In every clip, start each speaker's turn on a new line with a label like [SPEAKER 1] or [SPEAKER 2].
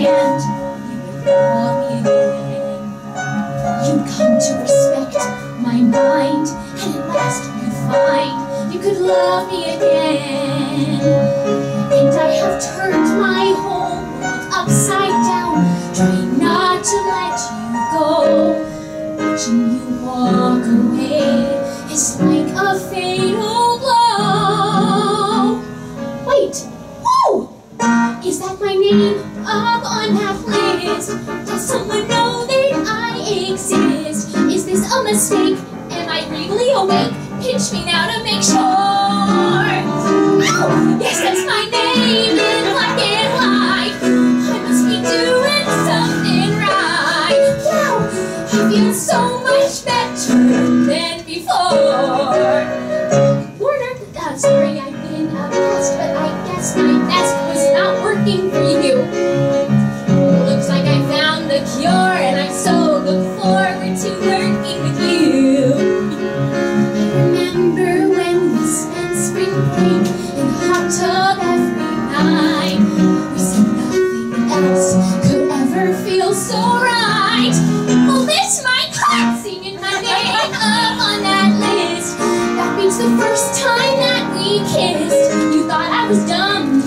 [SPEAKER 1] hand, you would love me again. You'd come to respect my mind, and at last you'd find you could love me again. And I have turned my whole world upside down, trying not to let you go. Watching you walk away is like Is that my name up on that list? Does someone know that I exist? Is this a mistake? Am I really awake? Pinch me now to make sure. Ow! Yes, that's my name in black and white. I must be doing something right. Wow, I feel so much better than before. Not working for you. Looks like I found the cure, and I so look forward to working with you. Remember when we spent spring break in the hot tub every night. We said nothing else could ever feel so right. Well, this my heart singing my name up on that list. That means the first time that we kissed. You thought I was dumb,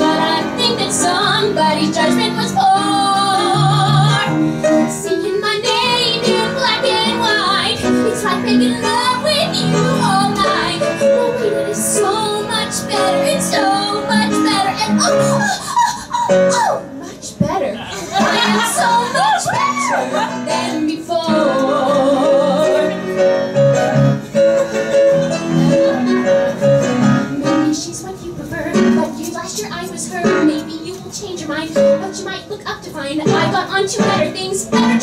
[SPEAKER 1] oh, much better. So much better than before. Maybe she's what you prefer, but last year I was her. Maybe you will change your mind, but you might look up to find I got onto better things, better